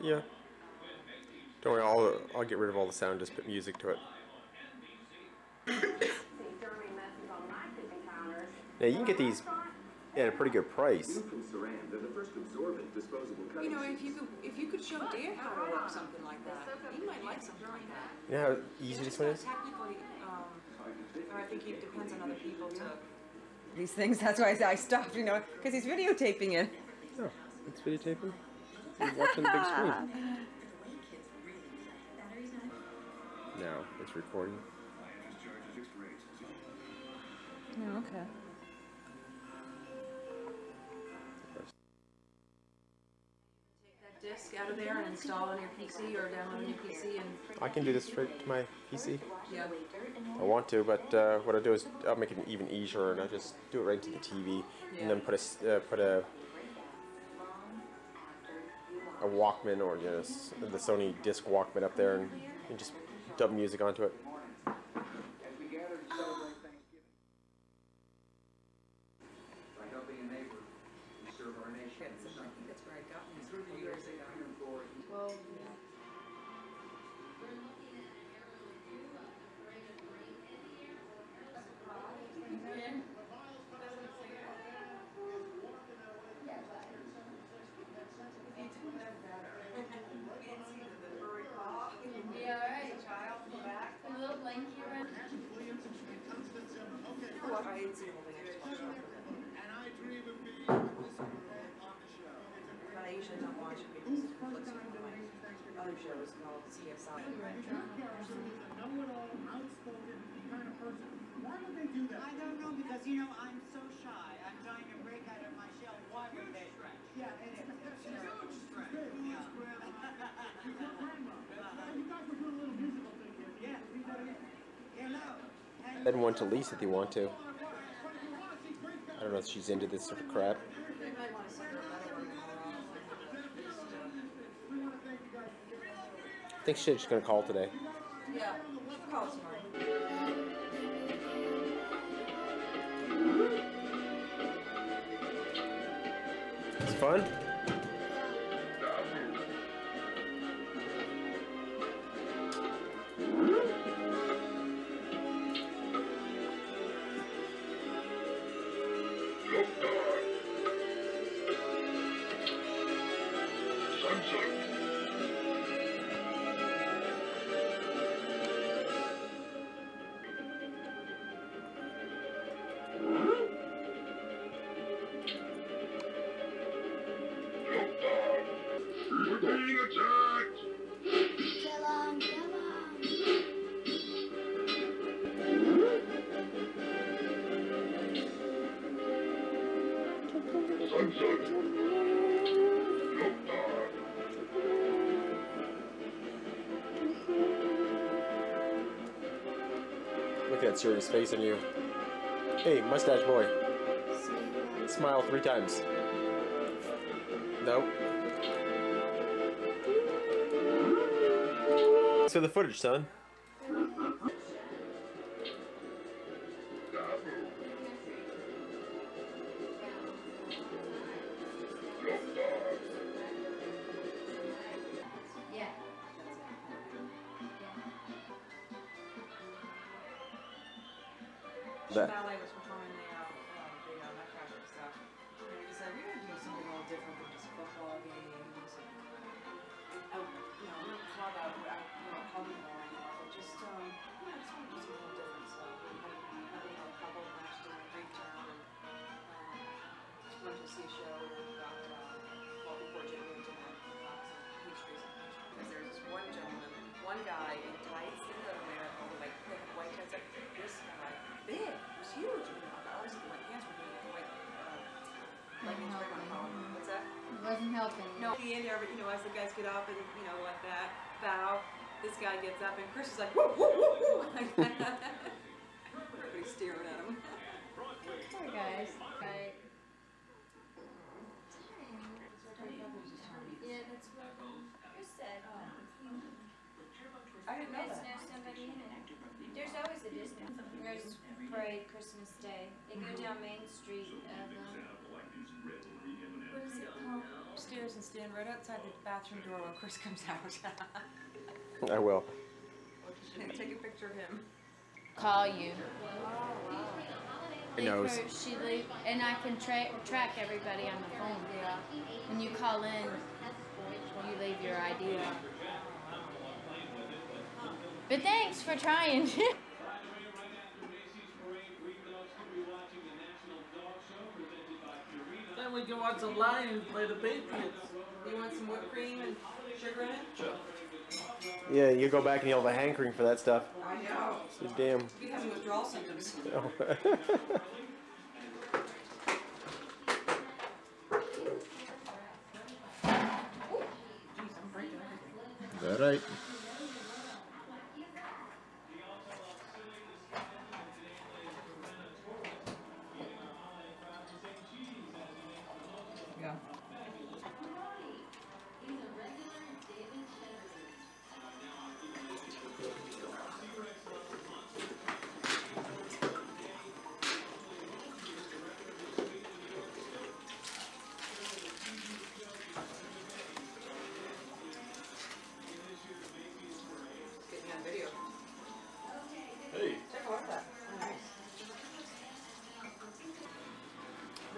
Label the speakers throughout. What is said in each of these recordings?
Speaker 1: Yeah. Don't worry, I'll, I'll get rid of all the sound, just put music to it. Now you can get these at a pretty good price.
Speaker 2: From Saran, they're the first absorbent disposable
Speaker 3: You know, if you could, if you could show Dan how to work something like that, he might like something like that.
Speaker 1: You know how easy
Speaker 3: It's
Speaker 1: this one is?
Speaker 3: technically, um, I think it depends on other people to. These things, that's why I, I stopped, you know, because he's videotaping it.
Speaker 1: Oh, it's videotaping. You're watching the big screen. Now it's recording.
Speaker 3: Oh, okay. Disk out of there and install on your PC or download on your PC and,
Speaker 1: I can do this straight to my PC.
Speaker 3: yeah.
Speaker 1: I want to, but uh, what I do is I'll make it even easier, and I'll just do it right to the TV, and then put a s- uh, put a a Walkman or you know, the Sony disc Walkman up there, and, and just dub music onto it.
Speaker 4: As we gather to celebrate Thanksgiving. By helping a neighbor, we serve our nation.
Speaker 3: I think that's where I got them through the years ago.
Speaker 5: Well, yeah, right. A little blankie around.
Speaker 3: Well, I didn't see the whole thing, I just watched it. But I usually don't watch it because it conflicts with my other shows called CSI.
Speaker 6: I don't know because you know I'm so shy. I'm trying to break out of my shell. Why would they? Yeah, it is. It's a huge stretch. Yeah. Uh-huh. Yeah. Hello.
Speaker 1: Then one to lease if you want to. I don't know if she's into this sort of crap.
Speaker 3: They might want to send her a letter or
Speaker 1: I think she's just gonna call today.
Speaker 3: Yeah, she'll call tomorrow.
Speaker 1: It's fun. Serious face on you. Hey, mustache boy. Smile three times. Nope. So the footage, son.
Speaker 3: To see a show and got, well, before Jim moved to that, some pastries and pastries. Because there was this one gentleman, one guy in tights, in the America, all the like thick white tights, like, this guy, big, it was huge, you know, obviously the white pants were being the white, uh, leggings were on collar. What's that?
Speaker 5: It wasn't helping.
Speaker 3: No, he in there, but you know, as the guys get up and you know, like that, bow, this guy gets up and Chris is like, whoa, whoa, whoa, whoa, stand right outside the bathroom door when Chris comes out.
Speaker 1: I will.
Speaker 3: Take a picture of him.
Speaker 5: Call you.
Speaker 1: He knows.
Speaker 5: her- she leave, and I can tra- track everybody on the phone.
Speaker 3: Yeah.
Speaker 5: When you call in, you leave your ID. But thanks for trying.
Speaker 7: Then we can watch the Lions play the Patriots.
Speaker 3: You want some whipped cream and sugar in it?
Speaker 7: Sure.
Speaker 1: Yeah, you go back and you'll have a hankering for that stuff.
Speaker 3: I know.
Speaker 1: So damn.
Speaker 3: You have withdrawal symptoms. Jeez, I'm.
Speaker 1: All right.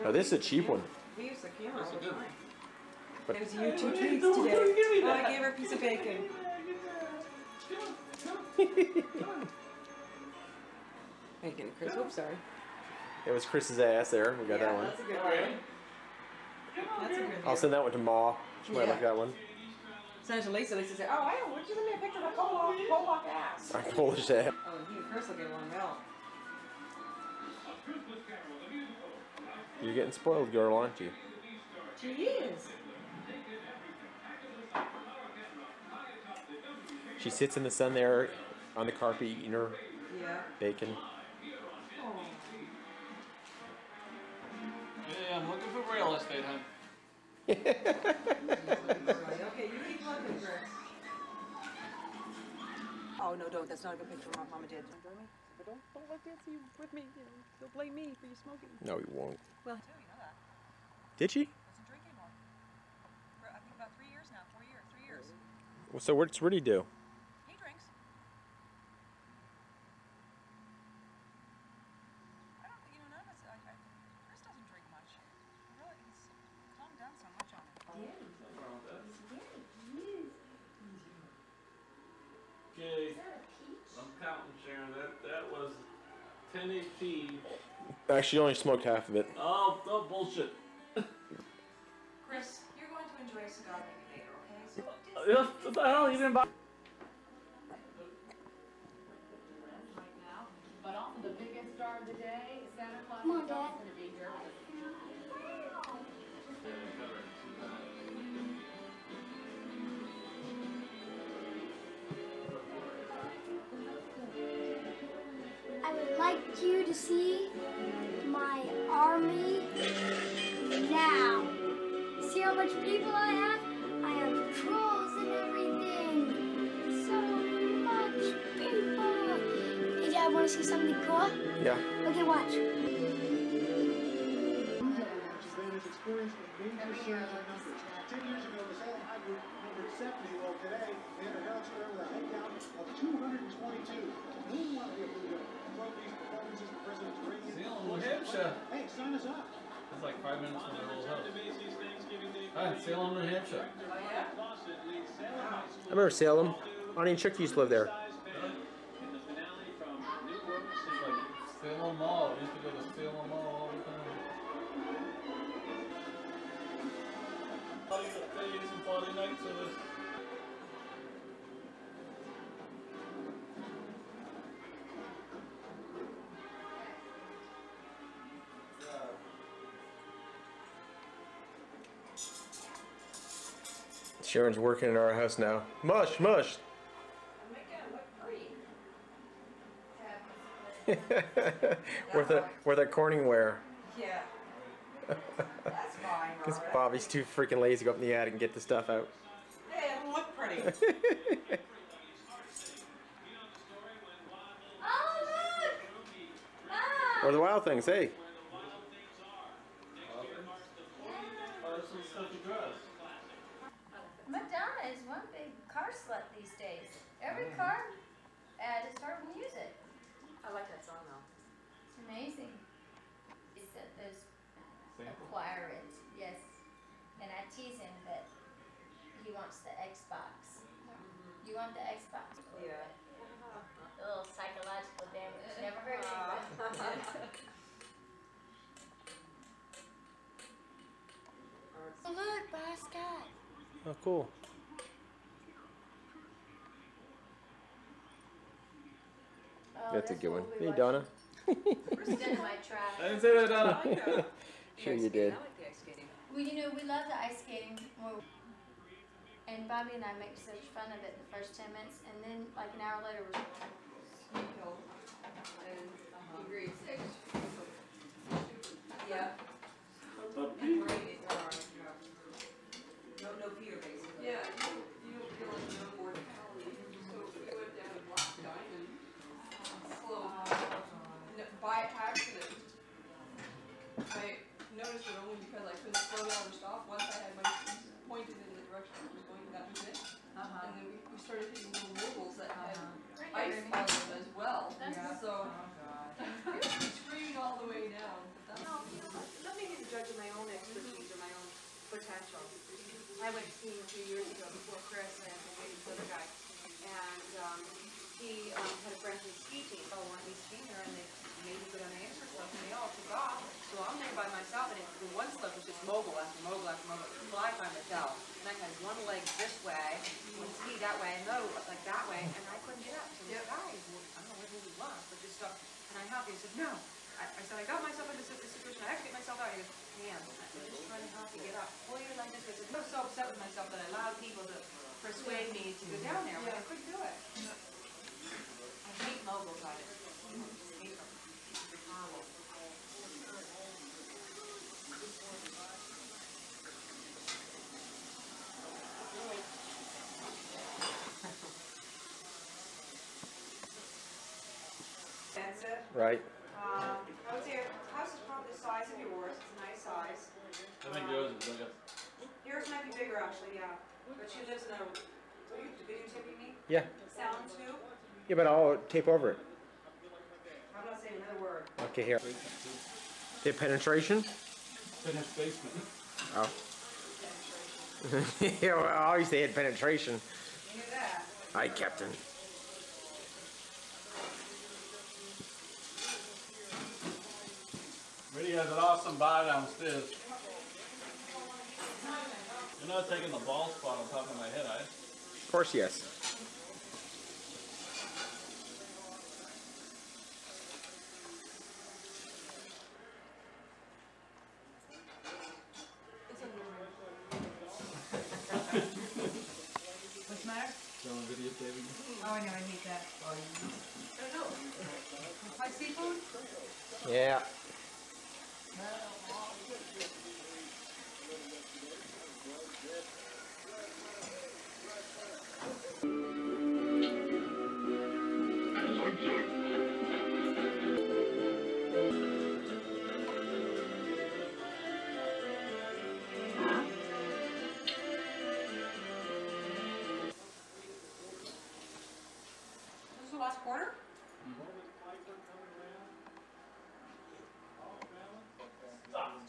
Speaker 1: Now this is a cheap one.
Speaker 3: We use the camera all the time.
Speaker 1: But-
Speaker 3: It was YouTube treats
Speaker 7: Don't
Speaker 3: today. Oh, I gave her a piece of bacon. Bacon, Chris. Oops, sorry.
Speaker 1: It was Chris's ass there. We got
Speaker 3: yeah,
Speaker 1: that one.
Speaker 3: That's a good
Speaker 7: All
Speaker 3: one. That's a good one.
Speaker 1: I'll send that one to Ma. She might
Speaker 3: Yeah.
Speaker 1: like that one.
Speaker 3: Send it to Lisa. Lisa said, "Oh, I know. Would you send me a picture of a Pollock, Pollock ass?"
Speaker 1: I'm Polish ass.
Speaker 3: Oh, and he and Chris will get along well.
Speaker 1: You're getting spoiled, girl, aren't you?
Speaker 3: She is.
Speaker 1: She sits in the sun there on the carpet eating her
Speaker 3: Yeah.
Speaker 1: bacon.
Speaker 3: Oh.
Speaker 7: Hey, I'm looking for real estate, huh?
Speaker 3: Okay, you keep looking, Chris. Oh no, don't. That's not a good picture of my mom and dad. Don't join me. But don't don't let Dad see you with me. You know, they'll blame me for you smoking.
Speaker 1: No, he won't.
Speaker 3: Well, I do. You know that.
Speaker 1: Did she?
Speaker 3: Doesn't drink anymore. For I think about three years now. Four years. Three years.
Speaker 1: Well, so what's Rudy do?
Speaker 3: He drinks. I don't, you know, none of us, I, I, Chris doesn't drink much. He Really, he's calmed down so much on it.
Speaker 7: Okay. I'm counting, Sharon. That that was 1018.
Speaker 1: Actually, only smoked half of it.
Speaker 7: Oh, oh bullshit.
Speaker 3: Chris, you're going to enjoy a cigar maybe later, okay? So
Speaker 7: Uh, What the hell? You didn't buy.
Speaker 8: But also the biggest star of the day, Santa Claus
Speaker 5: Come on, Dad.
Speaker 8: is gonna be here.
Speaker 9: I would like you to see my army now. See how much people I have? I have trolls and everything. So much people. Hey, Dad, want to see something cool?
Speaker 1: Yeah.
Speaker 9: Okay, watch.
Speaker 10: has experienced a major surge in numbers. Ten years ago, the Salem High Group numbered 70. Well, today, they had a Herald Square with a head count of 222. Who want to be a Blue Devil? Quote these performances from President Reagan.
Speaker 7: Salem, New Hampshire.
Speaker 10: Hey, sign us up.
Speaker 7: It's like five minutes from their old house. Hi, Salem, New Hampshire.
Speaker 1: I remember Salem. Auntie and Chick used to live there.
Speaker 7: Salem Mall. We used to go to Salem Mall all the time. Party days and party nights of this.
Speaker 1: Sharon's working in our house now. Mush, mush.
Speaker 3: I'm making it look pretty.
Speaker 1: Worth that, worth that Corningware.
Speaker 3: Yeah. That's fine,
Speaker 1: Because
Speaker 3: Robert.
Speaker 1: Bobby's too freaking lazy to go up in the attic and get the stuff out.
Speaker 3: Hey, it'll look pretty.
Speaker 9: Oh, look! Ah!
Speaker 1: or the wild things, hey.
Speaker 7: Oh, this is such a dress.
Speaker 5: good card. Add to start and use it.
Speaker 11: I like that song though.
Speaker 5: It's amazing. He said those
Speaker 7: Sample?
Speaker 5: acquire it, yes. And I tease him that he wants the Xbox. You want the Xbox?
Speaker 11: Yeah.
Speaker 5: A little psychological damage. Never heard anybody. Oh, look, Boss Scott.
Speaker 1: Oh, cool.
Speaker 5: Oh,
Speaker 1: That's a good one. Hey,
Speaker 5: we
Speaker 1: Donna.
Speaker 5: watch.
Speaker 7: I didn't say that, Donna.
Speaker 11: Like that.
Speaker 1: Sure you did.
Speaker 11: I like the ice skating.
Speaker 5: Well, you know, we love the ice skating. And Bobby and I make such fun of it the first 10 minutes, and then like an hour later, we're
Speaker 11: Sneak hill. And uh-huh. degree six. Yeah. Great. No, no fear basically. Yeah, you, you don't feel like no mortality. So we went down a black diamond slope. No, by accident. I noticed it only because I couldn't slow down or stop. Once I had my feet pointed in the direction I was going, that was it.
Speaker 12: Uh-huh.
Speaker 11: And then we, we started hitting little moguls that had
Speaker 12: Uh-huh.
Speaker 11: ice on them as well.
Speaker 12: That's-
Speaker 11: So
Speaker 12: Oh, God.
Speaker 11: screaming all the way down. But that's,
Speaker 3: No, you know what? Let me be the judge of my own expertise or my own potential. I went skiing a few years ago before Chris and this other guy. And, um, he, um, had a friend who's ski team. Oh, one of these skiing there and they made me go down the answer slope and they all took off. So I'm there by myself and it, the one slope was just mogul after mogul after mogul. Fly by myself. And I had one leg this way, one ski that way, and no, like that way, and I couldn't get up. So this guy, who, I don't know what he was, but just stuff. And I helped him. He said, no. I, I said, I got myself into this situation. I have to get myself out. He goes, man, I'm just trying to help you get up. Pull your leg this way. I said, I was so upset with myself that I allowed people to persuade me to go down there when I couldn't do it. I hate moguls on it. Hate them. Horrible. That's it.
Speaker 1: Right.
Speaker 3: Um, I would say your house is probably the size of yours, it's a nice size.
Speaker 7: I think yours is bigger.
Speaker 3: Yours might be bigger actually, yeah, but she lives in a, what are you videotaping me?
Speaker 1: Yeah.
Speaker 3: Sound tube?
Speaker 1: Yeah, but I'll tape over it.
Speaker 3: I'm not saying another word.
Speaker 1: Okay, here. The penetration?
Speaker 7: Finished basement.
Speaker 1: Oh. yeah, well, I always say it penetration.
Speaker 3: You knew that.
Speaker 1: Hi, Captain.
Speaker 7: Really has an awesome bar downstairs. You're not taking the ball spot on top of my head, eh?
Speaker 1: Of course, yes.
Speaker 12: What's the matter?
Speaker 7: Someone videotaping.
Speaker 12: Oh, I know, I hate that.
Speaker 3: I don't know. High seafood?
Speaker 1: Yeah.
Speaker 3: Last quarter?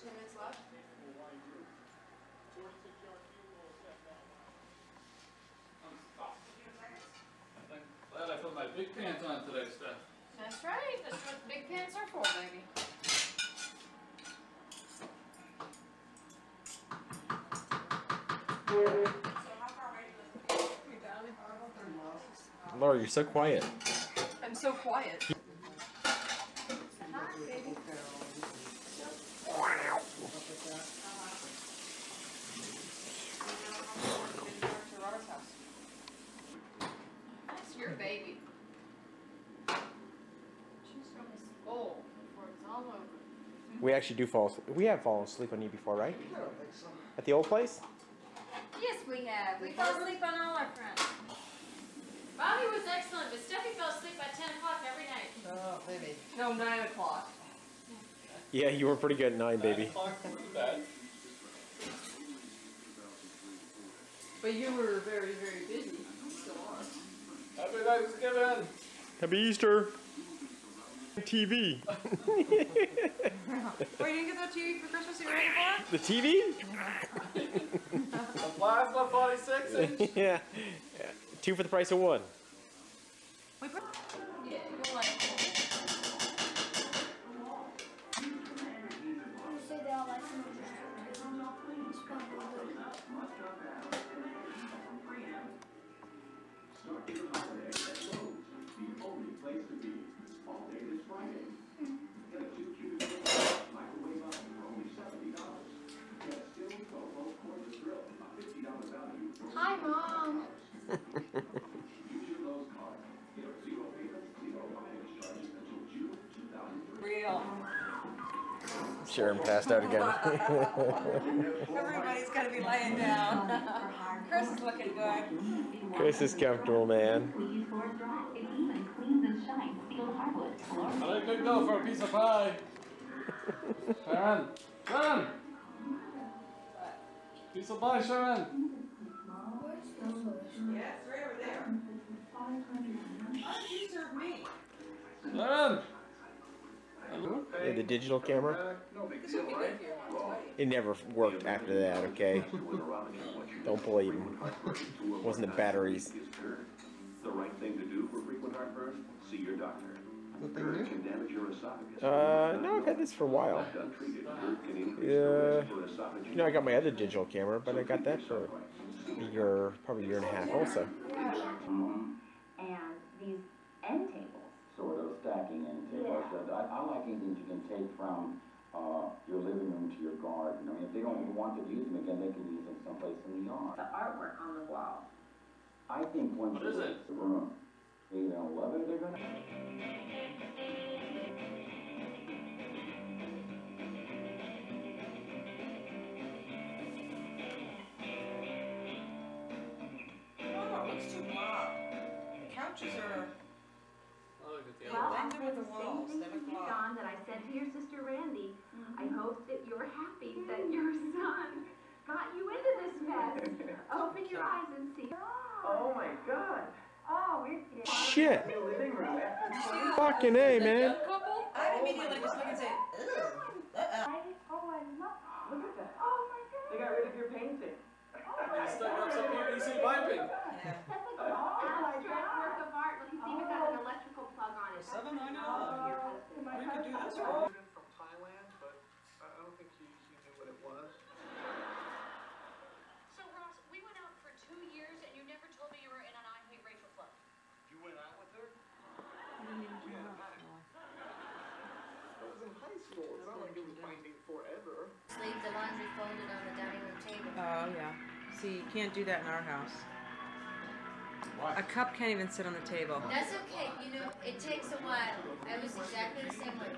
Speaker 3: Ten minutes left?
Speaker 7: I think, glad I put my big pants on today, Steph.
Speaker 12: That's right, that's what big pants are for, baby.
Speaker 3: So how far away do you live?
Speaker 11: you're down in Harvard, thirty miles.
Speaker 1: Laura, you're so quiet.
Speaker 11: I'm so quiet.
Speaker 12: That's your baby. She's from his bowl before it's all over.
Speaker 1: We actually do fall asleep. We have fallen asleep on you before, right? At the old place?
Speaker 5: Yes, we have. We fall asleep on all our friends.
Speaker 12: Bobby was excellent, but Steffi fell asleep by ten o'clock every night.
Speaker 11: Oh, maybe. No, nine o'clock.
Speaker 1: Yeah, you were pretty good at nine, baby.
Speaker 7: Nine o'clock, not bad.
Speaker 11: But you were very, very busy. You still are.
Speaker 7: Happy Thanksgiving.
Speaker 1: Happy Easter. TV.
Speaker 3: Oh, you didn't get that TV for Christmas you were waiting for?
Speaker 1: The TV?
Speaker 7: The plasma 46 inch.
Speaker 1: yeah. yeah. Two for the price of one.
Speaker 3: We put,
Speaker 5: Yeah, you're like.
Speaker 9: You say they all like some of this. It's probably good.
Speaker 13: The only place to be. All day this Friday. Get a
Speaker 1: Sharon passed out again.
Speaker 3: Everybody's gotta be laying down. Chris is looking good.
Speaker 1: Chris is comfortable, man.
Speaker 7: I let good go for a piece of pie. Sharon. Sharon. Piece of pie, Sharon.
Speaker 3: Yeah, it's right over there. Why did you serve me?
Speaker 7: Sharon.
Speaker 1: The digital camera. It never worked after that, okay? Don't believe him. Wasn't the batteries.
Speaker 13: The right thing to do for frequent heartburn? See your doctor.
Speaker 1: Uh, no, I've had this for a while.
Speaker 13: Risk
Speaker 1: You know, I got my other digital camera, but I got that for a year, probably a year and a half also.
Speaker 14: And these end tables.
Speaker 15: sort of stacking end tables. I, I like anything take from uh, your living room to your garden. I mean, if they don't want to use them again, they can use them someplace in the yard.
Speaker 14: The artwork on the wall.
Speaker 15: I think once
Speaker 7: What
Speaker 15: you
Speaker 7: is
Speaker 15: look
Speaker 7: it?
Speaker 15: the room, they're gonna love it. They're gonna.
Speaker 3: Oh, it looks too blob. The couches are,
Speaker 7: Oh, look at the
Speaker 14: Well,
Speaker 7: other
Speaker 14: I'm
Speaker 3: Blend
Speaker 14: going
Speaker 3: with
Speaker 14: to
Speaker 3: the
Speaker 14: say
Speaker 3: walls,
Speaker 14: things
Speaker 3: they
Speaker 14: to you,
Speaker 3: blob.
Speaker 14: Dawn, that I said to your sister Randy. Mm-hmm. I hope that you're happy that your son got you into this mess. Open your eyes and see.
Speaker 11: Oh my god.
Speaker 14: Oh, we're
Speaker 1: Shit!
Speaker 11: The living room.
Speaker 1: Fucking A, man.
Speaker 3: I'd immediately just look and say, ugh.
Speaker 14: Oh, I love. Look at that. Oh my god.
Speaker 11: They got rid of your painting.
Speaker 7: Oh you stuck up some PVC piping.
Speaker 3: Yeah.
Speaker 14: That's like an abstract work of art. Look, it's even got an electrical plug on it.
Speaker 3: Seven ninety
Speaker 14: Oh,
Speaker 3: nine.
Speaker 14: your husband.
Speaker 3: We could do this for
Speaker 10: From Thailand, but I I don't think he, he knew what it was.
Speaker 8: So Ross, we went out for two years and you never told me you were in an I Hate Rachel club.
Speaker 10: You went out with her? I was in high school. It's not like it was binding forever.
Speaker 5: Leave the laundry folded on the dining room table.
Speaker 3: Oh, yeah. See, you can't do that in our house. A cup can't even sit on the table.
Speaker 5: That's okay, you know, it takes a while. I was exactly the same way.